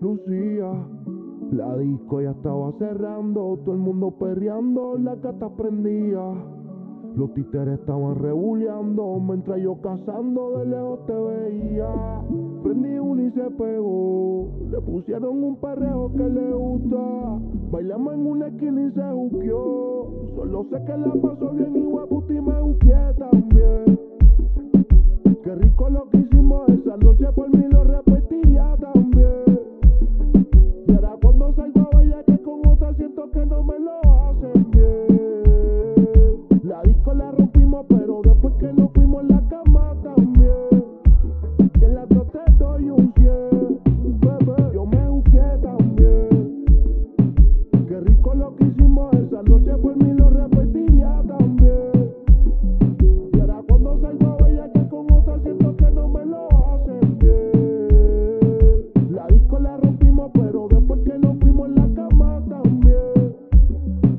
Lucía. La disco ya estaba cerrando, todo el mundo perreando, la cata prendía. Los títeres estaban rebuleando, mientras yo cazando de lejos te veía. Prendí uno y se pegó, le pusieron un perreo que le gusta. Bailamos en una esquina y se buqueó. Solo sé que la pasó bien y hueputi me buqueé también. Qué rico lo que hicimos esa noche, por mí rico lo que hicimos esa noche, por mí lo repetiría también. Y ahora cuando salgo a bailar que con otra siento que no me lo hacen bien. La disco la rompimos, pero después que nos fuimos en la cama también.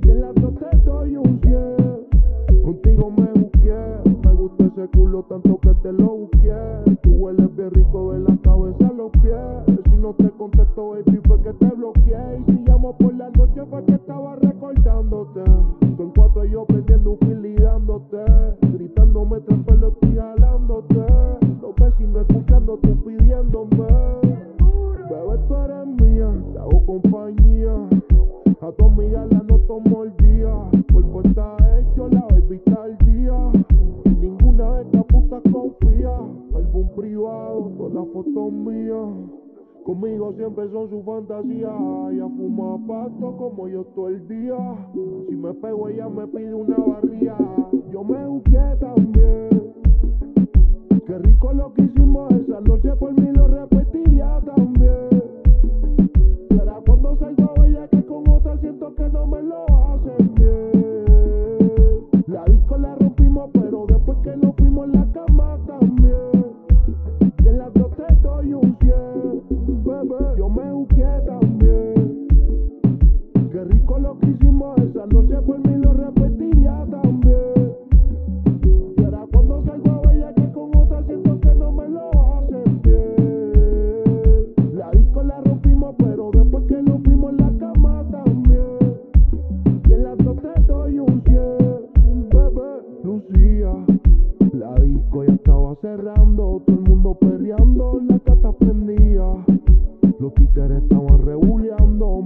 Y en la te doy un 100. Contigo me busqué, me gusta ese culo tanto que te lo busqué. Tú hueles bien rico de la cabeza a los pies. No te contesto, baby, fue que te bloqueé. Y si llamo por la noche fue que estaba recordándote. Tú en cuatro y yo prendiendo un y dándote. Gritándome tres pelos estoy jalándote. Los vecinos escuchando, tú pidiéndome. Bebé, tú eres mía, te hago compañía. A tu amiga la noto mordida. Cuerpo está hecho, la baby está al día. Ninguna de estas putas confía. Álbum privado, todas las fotos mías. Conmigo siempre son su fantasía. Ella fuma pasto como yo todo el día. Si me pego, ella me pide una barría. Yo me busqué también. Qué rico lo que hicimos esa noche, por mí lo repetiría también. Será cuando salgo a bailar que con otra siento que no me lo hacen bien. La disco la rompimos, pero después que nos fuimos la cama La disco ya estaba cerrando, todo el mundo perreando, la cata prendía. Los títeres estaban rebuleando,